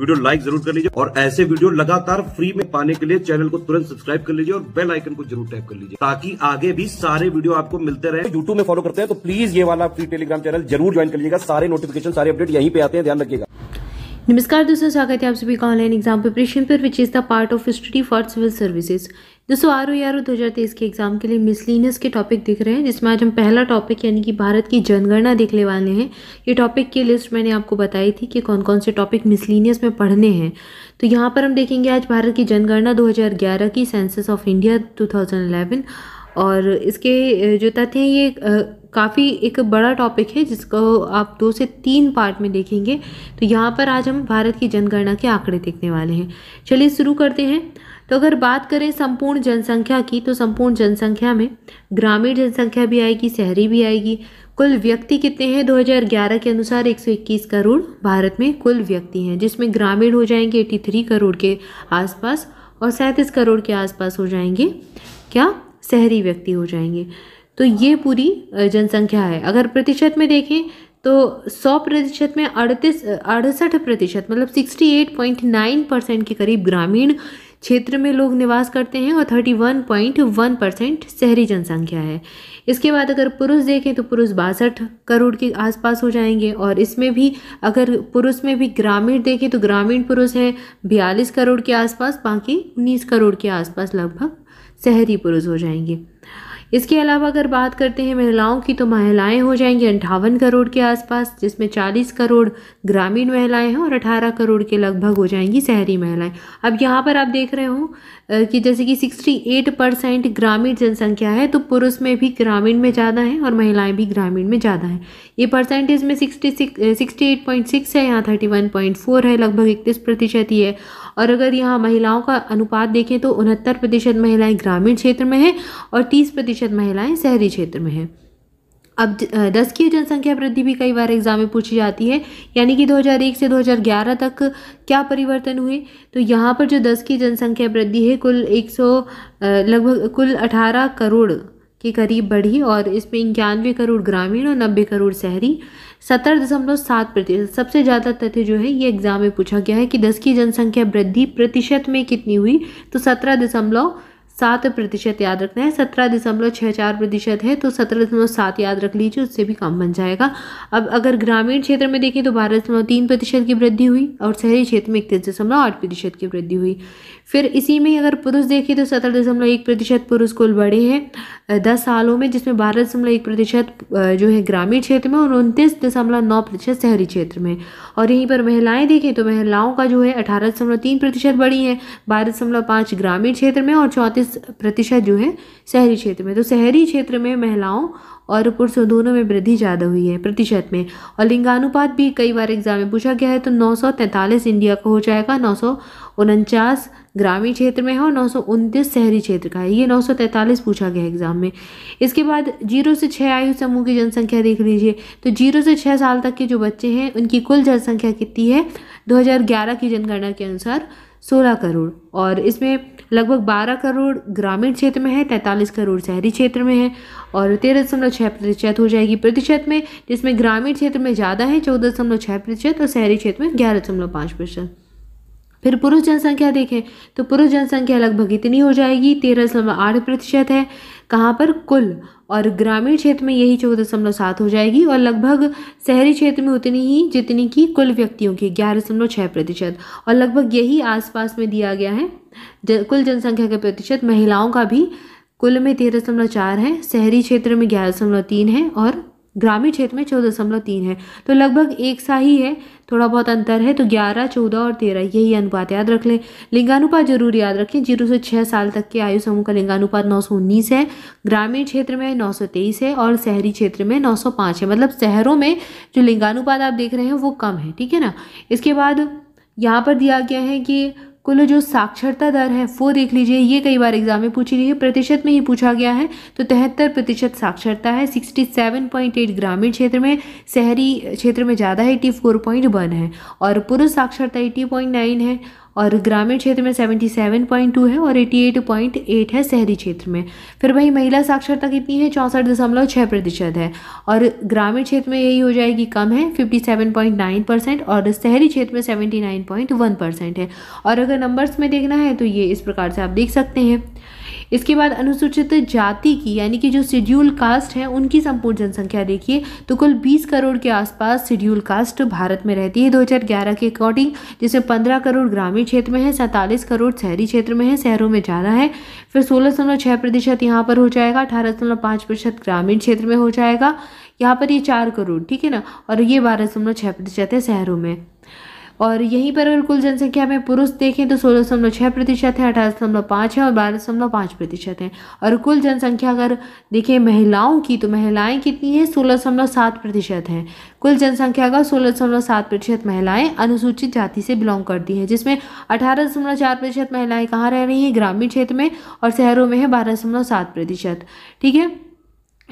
Video like ज़रूर कर लीजिए और ऐसे वीडियो लगातार फ्री में पाने के लिए चैनल को तुरंत सब्सक्राइब कर लीजिए और बेल आइकन को ज़रूर टैप कर लीजिए ताकि आगे भी सारे वीडियो आपको मिलते रहे। यूट्यूब में फॉलो करते हैं तो प्लीज़ ये वाला फ्री टेलीग्राम चैनल ज़रूर ज्वाइन कर लीजिएगा। सारे नोटिफिकेशन सारे अपडेट यहीं पे आते हैं ध्यान रखिएगा। नमस्कार दोस्तों स्वागत है आप सभी का ऑनलाइन एग्ज़ाम प्रिपरेशन पर which is the part of study for civil services दोस्तों आर ओ आर ओ दो हज़ार तेईस के एग्ज़ाम के लिए मिसलिनियस के टॉपिक दिख रहे हैं, जिसमें आज हम पहला टॉपिक यानी कि भारत की जनगणना देखने वाले हैं। ये टॉपिक की लिस्ट मैंने आपको बताई थी कि कौन कौन से टॉपिक मिसलिनियस में पढ़ने हैं। तो यहाँ पर हम देखेंगे आज भारत की जनगणना 2011 की सेंसस ऑफ़ इंडिया 2011 और इसके जो तथ्य हैं, ये काफ़ी एक बड़ा टॉपिक है, जिसको आप दो से तीन पार्ट में देखेंगे। तो यहाँ पर आज हम भारत की जनगणना के आंकड़े देखने वाले हैं। चलिए शुरू करते हैं। तो अगर बात करें संपूर्ण जनसंख्या की तो संपूर्ण जनसंख्या में ग्रामीण जनसंख्या भी आएगी, शहरी भी आएगी। कुल व्यक्ति कितने हैं? 2011 के अनुसार 121 करोड़ भारत में कुल व्यक्ति हैं, जिसमें ग्रामीण हो जाएँगे 83 करोड़ के आसपास और सैंतीस करोड़ के आसपास हो जाएँगे क्या? शहरी व्यक्ति हो जाएँगे। तो ये पूरी जनसंख्या है। अगर प्रतिशत में देखें तो 100 प्रतिशत में अड़तीस, अड़सठ प्रतिशत मतलब 68.9 परसेंट के करीब ग्रामीण क्षेत्र में लोग निवास करते हैं और 31.1 परसेंट शहरी जनसंख्या है। इसके बाद अगर पुरुष देखें तो पुरुष बासठ करोड़ के आसपास हो जाएँगे और इसमें भी अगर पुरुष में भी ग्रामीण देखें तो ग्रामीण पुरुष हैं बयालीस करोड़ के आसपास, बाकी उन्नीस करोड़ के आसपास लगभग शहरी पुरुष हो जाएँगे। इसके अलावा अगर बात करते हैं महिलाओं की तो महिलाएँ हो जाएँगी अंठावन करोड़ के आसपास, जिसमें 40 करोड़ ग्रामीण महिलाएँ हैं और 18 करोड़ के लगभग हो जाएँगी शहरी महिलाएँ। अब यहाँ पर आप देख रहे हो कि जैसे कि 68 परसेंट ग्रामीण जनसंख्या है तो पुरुष में भी ग्रामीण में ज़्यादा है और महिलाएँ भी ग्रामीण में ज़्यादा हैं। ये परसेंटेज में सिक्सटी सिक्स है, यहाँ थर्टी है, लगभग इकतीस प्रतिशत ही है। और अगर यहाँ महिलाओं का अनुपात देखें तो उनहत्तर प्रतिशत महिलाएँ ग्रामीण क्षेत्र में हैं और तीस प्रतिशत महिलाएँ शहरी क्षेत्र में हैं। अब दस की जनसंख्या वृद्धि भी कई बार एग्ज़ाम में पूछी जाती है, यानी कि 2001 से 2011 तक क्या परिवर्तन हुए? तो यहाँ पर जो दस की जनसंख्या वृद्धि है, कुल 100 लगभग कुल 18 करोड़ के करीब बढ़ी और इसमें इक्यानवे करोड़ ग्रामीण और नब्बे करोड़ शहरी, सत्तर दशमलव सात प्रतिशत। सबसे ज़्यादा तथ्य जो है, ये एग्ज़ाम में पूछा गया है कि दस की जनसंख्या वृद्धि प्रतिशत में कितनी हुई? तो सत्रह दशमलव सात प्रतिशत याद रखना है। सत्रह दशमलव छः चार प्रतिशत है तो सत्रह दशमलव सात याद रख लीजिए, उससे भी कम बन जाएगा। अब अगर ग्रामीण क्षेत्र में देखें तो बारह दशमलव तीन प्रतिशत की वृद्धि हुई और शहरी क्षेत्र में इकतीस दशमलव आठ प्रतिशत की वृद्धि हुई। फिर इसी में अगर पुरुष देखें तो सत्रह दशमलव एक प्रतिशत पुरुष कुल बढ़े हैं। दस सालों में जिसमें बारह दशमलव एक प्रतिशत जो है ग्रामीण क्षेत्र में और उनतीस दशमलव नौ प्रतिशत शहरी क्षेत्र में। और यहीं पर महिलाएँ देखें तो महिलाओं का जो है अठारह दशमलव तीन प्रतिशत बढ़ी है, बारह दशमलव पाँच ग्रामीण क्षेत्र में और चौंतीस प्रतिशत जो है शहरी क्षेत्र में। तो शहरी क्षेत्र में महिलाओं और पुरुषों दोनों में वृद्धि ज़्यादा हुई है प्रतिशत में। और लिंगानुपात भी कई बार एग्ज़ाम में पूछा गया है तो नौ सौ तैंतालीस इंडिया का हो जाएगा, नौ सौ उनचास ग्रामीण क्षेत्र में है और नौ शहरी क्षेत्र का है। ये नौ सौ तैंतालीस पूछा गया एग्ज़ाम में। इसके बाद ज़ीरो से छः आयु समूह की जनसंख्या देख लीजिए। तो ज़ीरो से छः साल तक के जो बच्चे हैं, उनकी कुल जनसंख्या कितनी है? 2011 की जनगणना के अनुसार 16 करोड़। और इसमें लगभग 12 करोड़ ग्रामीण क्षेत्र में है 43 करोड़ शहरी क्षेत्र में है और तेरह दशमलव छः प्रतिशत हो जाएगी प्रतिशत में, जिसमें ग्रामीण क्षेत्र में ज़्यादा है, चौदह दशमलव छः प्रतिशत और शहरी क्षेत्र में ग्यारह दशमलव पाँच प्रतिशत। फिर पुरुष जनसंख्या देखें तो पुरुष जनसंख्या लगभग इतनी हो जाएगी तेरह दशमलव आठ प्रतिशत है। कहाँ पर? कुल। और ग्रामीण क्षेत्र में यही चौदह दशमलव सात हो जाएगी और लगभग शहरी क्षेत्र में उतनी ही जितनी की कुल व्यक्तियों की ग्यारह दशमलव छः प्रतिशत। और लगभग यही आसपास में दिया गया है ज, कुल जनसंख्या का प्रतिशत। महिलाओं का भी कुल में तेरह दशमलव चार है शहरी क्षेत्र में ग्यारह दशमलव तीन है और ग्रामीण क्षेत्र में चौदह दशमलव तीन है। तो लगभग एक सा ही है, थोड़ा बहुत अंतर है तो ग्यारह, चौदह और तेरह, यही अनुपात याद रख लें। लिंगानुपात ज़रूर याद रखें, ज़ीरो से छः साल तक के आयु समूह का लिंगानुपात नौ सौ उन्नीस है, ग्रामीण क्षेत्र में नौ सौ तेईस है और शहरी क्षेत्र में नौ सौ पाँच है। मतलब शहरों में जो लिंगानुपात आप देख रहे हैं, वो कम है, ठीक है ना? इसके बाद यहाँ पर दिया गया है कि कुल जो साक्षरता दर है, वो देख लीजिए। ये कई बार एग्ज़ाम में पूछी गई है, प्रतिशत में ही पूछा गया है। तो तिहत्तर प्रतिशत साक्षरता है सिक्सटी सेवन पॉइंट एट ग्रामीण क्षेत्र में, शहरी क्षेत्र में ज़्यादा है एटी फोर पॉइंट वन है। और पुरुष साक्षरता एट्टी पॉइंट नाइन है और ग्रामीण क्षेत्र में सेवेंटी सेवन पॉइंट टू है और एटी एट पॉइंट एट है शहरी क्षेत्र में। फिर वही महिला साक्षरता कितनी है? चौंसठ दशमलव छः प्रतिशत है। और ग्रामीण क्षेत्र में यही हो जाएगी कम है fifty seven point nine percent और शहरी क्षेत्र में seventy nine point one percent है। और अगर नंबर्स में देखना है तो ये इस प्रकार से आप देख सकते हैं। इसके बाद अनुसूचित जाति की, यानी कि जो शेड्यूल कास्ट है, उनकी संपूर्ण जनसंख्या देखिए तो कुल 20 करोड़ के आसपास शेड्यूल कास्ट भारत में रहती है। 2011 के अकॉर्डिंग जिसमें 15 करोड़ ग्रामीण क्षेत्र में है, सैंतालीस करोड़ शहरी क्षेत्र में है, शहरों में ज़्यादा है। फिर सोलह प्रतिशत यहाँ पर हो जाएगा, अठारह प्रतिशत ग्रामीण क्षेत्र में हो जाएगा। यहाँ पर ये चार करोड़, ठीक है ना? और ये बारह प्रतिशत है शहरों में। और यहीं पर अगर कुल जनसंख्या में पुरुष देखें तो सोलह दशमलव छः प्रतिशत है, अठारह दशमलव पाँच है और बारह दशमलव पाँच प्रतिशत है। और कुल जनसंख्या अगर देखें महिलाओं की तो महिलाएँ कितनी है? सोलह दशमलव सात प्रतिशत हैं। कुल जनसंख्या का सोलह दशमलव सात प्रतिशत महिलाएँ अनुसूचित जाति से बिलोंग करती हैं, जिसमें अठारह दशमलव चार प्रतिशत महिलाएँ कहाँ रह रही हैं? ग्रामीण क्षेत्र में और शहरों में है बारह दशमलव सात प्रतिशत। ठीक है?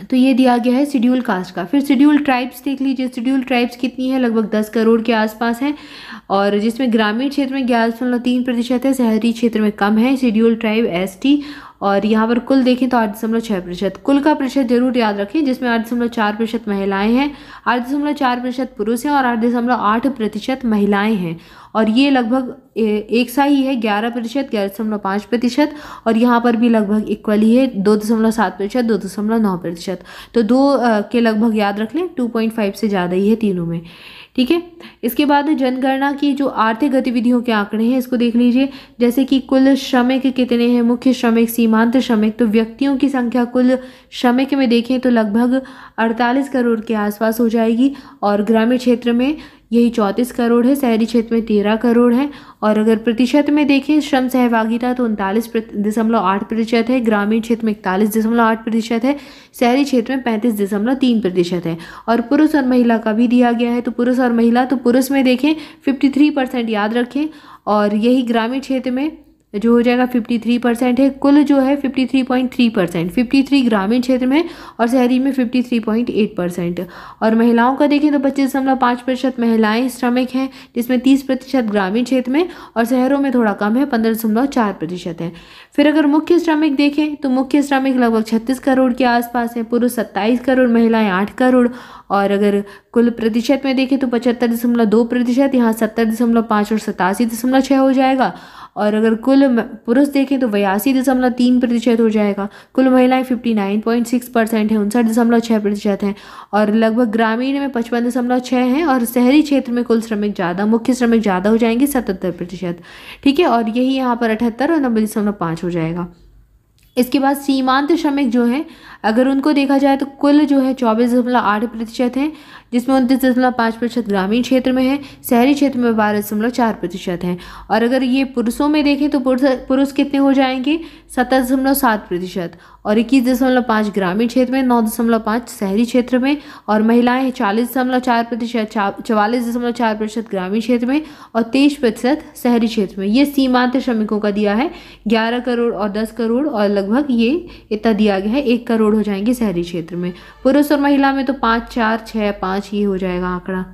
तो ये दिया गया है शेड्यूल कास्ट का। फिर शेड्यूल ट्राइब्स देख लीजिए, शेड्यूल ट्राइब्स कितनी है? लगभग दस करोड़ के आसपास है और जिसमें ग्रामीण क्षेत्र में ग्यारह दशमलव तीन प्रतिशत है, शहरी क्षेत्र में कम है। शेड्यूल ट्राइब एस टी और यहाँ पर कुल देखें तो आठ दशमलव छः प्रतिशत। कुल का प्रतिशत ज़रूर याद रखें, जिसमें आठ दशमलव चार प्रतिशत महिलाएँ हैं, आठ दशमलव चार प्रतिशत पुरुष हैं और आठ दशमलव आठ प्रतिशत महिलाएँ हैं। और ये लगभग एक सा ही है, ग्यारह प्रतिशत, ग्यारह दशमलव पाँच प्रतिशत और यहाँ पर भी लगभग इक्वल ही है, दो दशमलव सात प्रतिशत, दो दशमलव नौ प्रतिशत। तो दो के लगभग याद रख लें, टू पॉइंट फाइव से ज़्यादा ही है तीनों में। ठीक है? इसके बाद जनगणना की जो आर्थिक गतिविधियों के आंकड़े हैं, इसको देख लीजिए। जैसे कि कुल श्रमिक कितने हैं? मुख्य श्रमिक, सीमांत श्रमिक तो व्यक्तियों की संख्या कुल श्रमिक में देखें तो लगभग 48 करोड़ के आसपास हो जाएगी और ग्रामीण क्षेत्र में यही चौंतीस करोड़ है, शहरी क्षेत्र में तेरह करोड़ है। और अगर प्रतिशत में देखें श्रम सहभागिता तो उनतालीस दशमलव आठ प्रतिशत है, ग्रामीण क्षेत्र में इकतालीस दशमलव आठ प्रतिशत है, शहरी क्षेत्र में पैंतीस दशमलव तीन प्रतिशत है। और पुरुष और महिला का भी दिया गया है तो पुरुष और महिला तो पुरुष में देखें फिफ्टी थ्री परसेंट याद रखें। और यही ग्रामीण क्षेत्र में जो हो जाएगा फिफ्टी थ्री परसेंट है, कुल जो है fifty three point three percent fifty ग्रामीण क्षेत्र में और शहरी में fifty three point eight percent और महिलाओं का देखें तो पच्चीस दशमलव पाँच प्रतिशत महिलाएँ श्रमिक हैं, जिसमें तीस प्रतिशत ग्रामीण क्षेत्र में और शहरों में थोड़ा कम है, पंद्रह दशमलव चार प्रतिशत है। फिर अगर मुख्य श्रमिक देखें तो मुख्य श्रमिक लगभग छत्तीस करोड़ के आसपास है, पुरुष सत्ताईस करोड़, महिलाएँ आठ करोड़। और अगर कुल प्रतिशत में देखें तो पचहत्तर दशमलव दो प्रतिशत, यहाँ सत्तर दशमलव पाँच और सतासी दशमलव छः हो जाएगा। और अगर कुल पुरुष देखें तो बयासी दशमलव तीन प्रतिशत हो जाएगा। कुल महिलाएँ fifty nine point six percent है, उनसठ दशमलव छः प्रतिशत हैं और लगभग ग्रामीण में पचपन दशमलव छः हैं और शहरी क्षेत्र में कुल श्रमिक ज़्यादा, मुख्य श्रमिक ज़्यादा हो जाएँगे सतहत्तर प्रतिशत। ठीक है? और यही यहाँ पर अठहत्तर और नब्बे दशमलव पाँच हो जाएगा। इसके बाद सीमांत श्रमिक जो हैं अगर उनको देखा जाए तो कुल जो है चौबीस दशमलव आठ प्रतिशत हैं, जिसमें उनतीस दशमलव पाँच प्रतिशत ग्रामीण क्षेत्र में है, शहरी क्षेत्र में बारह दशमलव चार प्रतिशत हैं। और अगर ये पुरुषों में देखें तो पुरुष कितने हो जाएँगे? सत्तर दशमलव सात प्रतिशत। और इक्कीस दशमलव पाँच ग्रामीण क्षेत्र में, नौ दशमलव पाँच शहरी क्षेत्र में, और महिलाएँ चालीस दशमलव चार प्रतिशत चवालीस दशमलव चार प्रतिशत ग्रामीण क्षेत्र में, और तेईस प्रतिशत शहरी क्षेत्र में। ये सीमांत श्रमिकों का दिया है, ग्यारह करोड़ और दस करोड़, और लगभग ये इतना दिया गया है, एक करोड़ हो जाएँगे शहरी क्षेत्र में। पुरुष और महिला में तो पाँच चार छः पाँच ये हो जाएगा आंकड़ा।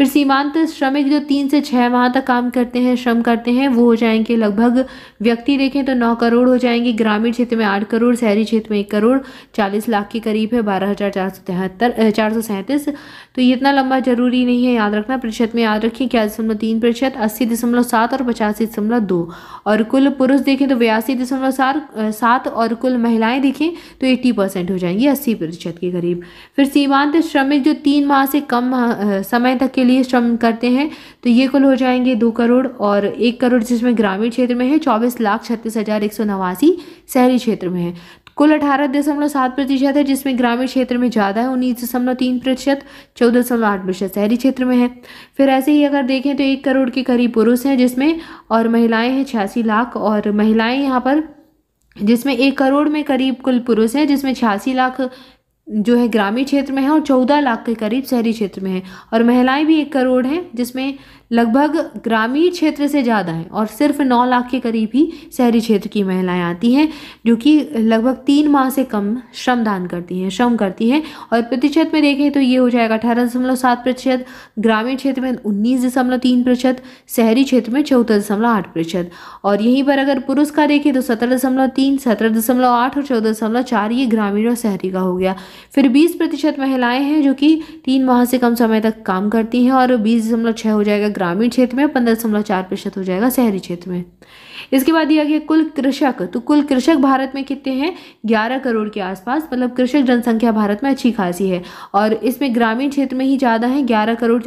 फिर सीमांत श्रमिक जो तीन से छः माह तक काम करते हैं, श्रम करते हैं, वो हो जाएँगे लगभग व्यक्ति देखें तो नौ करोड़ हो जाएँगे, ग्रामीण क्षेत्र में आठ करोड़, शहरी क्षेत्र में एक करोड़, चालीस लाख के करीब है, बारह हज़ार चार सौ तिहत्तर चार सौ सैंतीस। तो ये इतना लंबा ज़रूरी नहीं है, याद रखना, प्रतिशत में याद रखिए क्या दशमलव तीन प्रतिशत, अस्सी दशमलव सात और पचासी दशमलव दो। और कुल पुरुष देखें तो बयासी दशमलव सात सात और कुल महिलाएँ देखें तो एट्टी परसेंट हो जाएँगी, अस्सी प्रतिशत के करीब। फिर सीमांत श्रमिक जो तीन माह से कम समय तक के लिए श्रम करते हैं तो ये कुल हो जाएँगे दो करोड़ और एक करोड़ जिसमें ग्रामीण क्षेत्र में है, चौबीस लाख छत्तीस हज़ार एक सौ नवासी शहरी क्षेत्र में है। कुल अठारह दशमलव सात प्रतिशत है, जिसमें ग्रामीण क्षेत्र में ज़्यादा है, उन्नीस दशमलव तीन प्रतिशत, चौदह दशमलव आठ प्रतिशत शहरी क्षेत्र में है। फिर ऐसे ही अगर देखें तो एक करोड़ के करीब पुरुष हैं जिसमें, और महिलाएँ हैं छियासी लाख, और महिलाएँ यहाँ पर, जिसमें एक करोड़ में करीब कुल पुरुष हैं, जिसमें छियासी लाख जो है ग्रामीण क्षेत्र में है और चौदह लाख के करीब शहरी क्षेत्र में है। और महिलाएँ भी एक करोड़ हैं, जिसमें लगभग ग्रामीण क्षेत्र से ज़्यादा है और सिर्फ़ नौ लाख के करीब ही शहरी क्षेत्र की महिलाएँ आती हैं, जो कि लगभग तीन माह से कम श्रम दान करती हैं, श्रम करती हैं। और प्रतिशत में देखें तो ये हो जाएगा अठारह दशमलव सात प्रतिशत, ग्रामीण क्षेत्र में उन्नीस दशमलव तीन प्रतिशत, शहरी क्षेत्र में चौदह दशमलव आठ प्रतिशत। और यहीं पर अगर पुरुष का देखें तो सत्रह दशमलव तीन, सत्रह दशमलव आठ और चौदह दशमलव चार, ये ग्रामीण और शहरी का हो गया। फिर बीस प्रतिशत महिलाएँ हैं, जो कि तीन माह से कम समय तक काम करती हैं और बीस दशमलव छः हो जाएगा ग्रामीण क्षेत्र में पंद्रह दशमलव चार प्रतिशत हो जाएगा शहरी क्षेत्र में। इसके बाद दिया गया कुल कृषक। तो कुल कृषक भारत में कितने हैं? ग्यारह करोड़ के आसपास। मतलब कृषक जनसंख्या भारत में अच्छी खासी है। और इसमें ग्रामीण क्षेत्र में ही ज़्यादा है। ग्यारह करोड़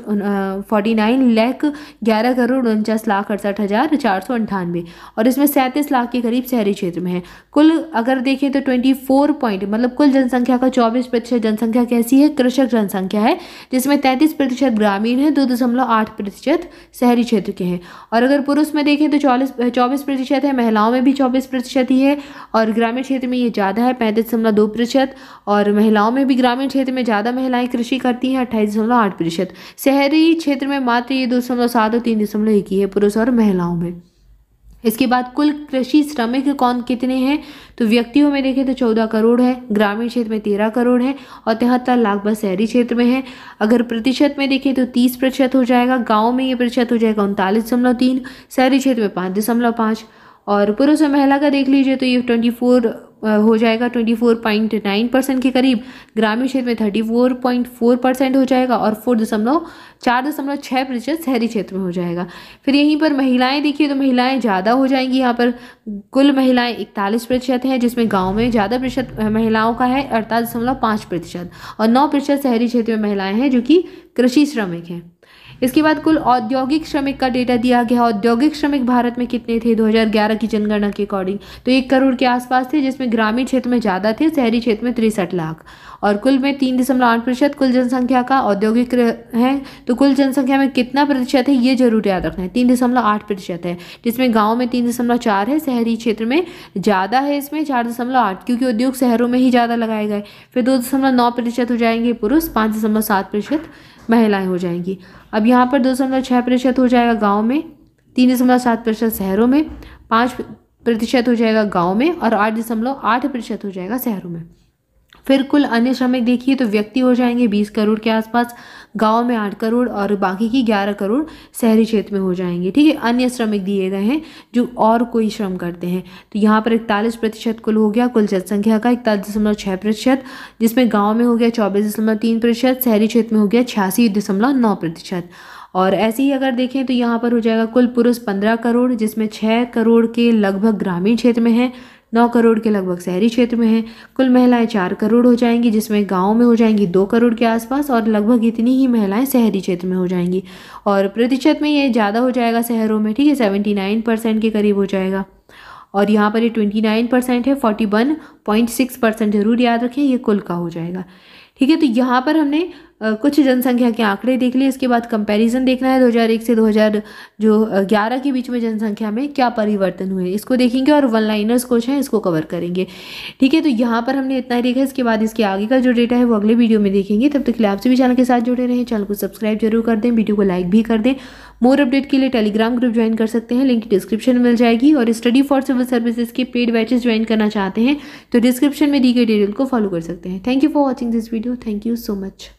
फोर्टी नाइन लैख ग्यारह करोड़ उनचास लाख अड़सठ हज़ार चार सौ अंठानवे। और इसमें सैंतीस लाख के करीब शहरी क्षेत्र में है। कुल अगर देखें तो ट्वेंटी फोर पॉइंट मतलब कुल जनसंख्या का चौबीस प्रतिशत जनसंख्या कैसी है? कृषक जनसंख्या है, जिसमें तैंतीस प्रतिशत ग्रामीण है, दो दशमलव आठ प्रतिशत शहरी क्षेत्र के हैं। और अगर पुरुष में देखें तो चौलीस, चौबीस प्रतिशत है, महिलाओं में भी चौबीस प्रतिशत ही है और ग्रामीण क्षेत्र में ये ज़्यादा है, पैंतीस दशमलव दो प्रतिशत और महिलाओं में भी ग्रामीण क्षेत्र में ज़्यादा महिलाएँ कृषि करती हैं, अट्ठाईस दशमलव आठ प्रतिशत। शहरी क्षेत्र में मात्र ये दो दशमलव सात और तीन दशमलव एक ही है, पुरुष और महिलाओं में। इसके बाद कुल कृषि श्रमिक कौन कितने हैं? तो व्यक्तियों में देखें तो चौदह करोड़ है, ग्रामीण क्षेत्र में तेरह करोड़ है और तिहत्तर लाख बस शहरी क्षेत्र में है। अगर प्रतिशत में देखें तो तीस प्रतिशत हो जाएगा, गाँव में ये प्रतिशत हो जाएगा उनतालीस दशमलव तीन, शहरी क्षेत्र में पाँच दशमलव पाँच। और पुरुष और महिला का देख लीजिए तो ये ट्वेंटी फोर हो जाएगा twenty four point nine percent के करीब। ग्रामीण क्षेत्र में thirty four point four percent हो जाएगा और फोर दशमलव चार दशमलव छः प्रतिशत शहरी क्षेत्र में हो जाएगा। फिर यहीं पर महिलाएँ, देखिए तो महिलाएँ ज़्यादा हो जाएँगी। यहाँ पर कुल महिलाएँ इकतालीस प्रतिशत हैं, जिसमें गाँव में ज़्यादा प्रतिशत महिलाओं का है, अड़तालीस दशमलव पाँच प्रतिशत और नौ प्रतिशत शहरी क्षेत्र में महिलाएँ हैं जो कि कृषि श्रमिक हैं। इसके बाद कुल औद्योगिक श्रमिक का डेटा दिया गया। औद्योगिक श्रमिक भारत में कितने थे? 2011 की जनगणना के अकॉर्डिंग तो एक करोड़ के आसपास थे, जिसमें ग्रामीण क्षेत्र में ज़्यादा थे, शहरी क्षेत्र में तिरसठ लाख। और कुल में तीन दशमलव आठ प्रतिशत कुल जनसंख्या का औद्योगिक है तो कुल जनसंख्या में कितना प्रतिशत है, ये ज़रूर याद रखना है। तीन दशमलव आठ प्रतिशत है, जिसमें गाँव में तीन दशमलव चार है, शहरी क्षेत्र में ज़्यादा है इसमें चार दशमलव आठ, क्योंकि उद्योग शहरों में ही ज़्यादा लगाए गए। फिर दो दशमलव नौ प्रतिशत हो जाएँगे पुरुष, पाँच दशमलव सात प्रतिशत महिलाएँ हो जाएँगी। अब यहाँ पर दो दशमलव छः प्रतिशत हो जाएगा गाँव में, तीन दशमलव सात प्रतिशत शहरों में, पाँच प्रतिशत हो जाएगा गाँव में और आठ दशमलव आठ प्रतिशत हो जाएगा शहरों में। फिर कुल अन्य श्रमिक देखिए तो व्यक्ति हो जाएँगे बीस करोड़ के आसपास, गाँव में आठ करोड़ और बाकी की ग्यारह करोड़ शहरी क्षेत्र में हो जाएँगे। ठीक है, अन्य श्रमिक दिए गए हैं जो और कोई श्रम करते हैं। तो यहाँ पर इकतालीस प्रतिशत कुल हो गया, कुल जनसंख्या का इकतालीस दशमलव छः प्रतिशत, जिसमें गाँव में हो गया चौबीस दशमलव तीन प्रतिशत, शहरी क्षेत्र में हो गया छियासी दशमलव नौ प्रतिशत। और ऐसे ही अगर देखें तो यहाँ पर हो जाएगा कुल पुरुष पंद्रह करोड़, जिसमें छः करोड़ के लगभग ग्रामीण क्षेत्र में है। नौ करोड़ के लगभग शहरी क्षेत्र में है। कुल महिलाएँ चार करोड़ हो जाएँगी, जिसमें गाँव में हो जाएँगी दो करोड़ के आसपास और लगभग इतनी ही महिलाएँ शहरी क्षेत्र में हो जाएँगी। और प्रतिशत में ये ज़्यादा हो जाएगा शहरों में, ठीक है? सेवेंटी नाइन परसेंट के करीब हो जाएगा। और यहाँ पर ये ट्वेंटी नाइन परसेंट है, forty one point six percent ज़रूर याद रखें, ये कुल का हो जाएगा। ठीक है तो यहाँ पर हमने कुछ जनसंख्या के आंकड़े देख लिए, इसके बाद कंपैरिजन देखना है 2001 से 2000 जो 11 के बीच में जनसंख्या में क्या परिवर्तन हुए, इसको देखेंगे और वन लाइनर्स कुछ हैं, इसको कवर करेंगे। ठीक है तो यहाँ पर हमने इतना ही देखा इसके बाद इसके आगे का जो डेटा है, वो अगले वीडियो में देखेंगे। तब तक आपसे भी चैनल के साथ जुड़े रहें चैनल को सब्सक्राइब ज़रूर कर दें वीडियो को लाइक भी कर दें। मोर अपडेट के लिए टेलीग्राम ग्रुप ज्वाइन कर सकते हैं लिंक डिस्क्रिप्शन मिल जाएगी। और स्टडी फॉर सिविल सर्विसेज़ के पेड बैचेस ज्वाइन करना चाहते हैं तो डिस्क्रिप्शन में दी गई डिटेल को फॉलो कर सकते हैं। Thank you for watching this video thank you so much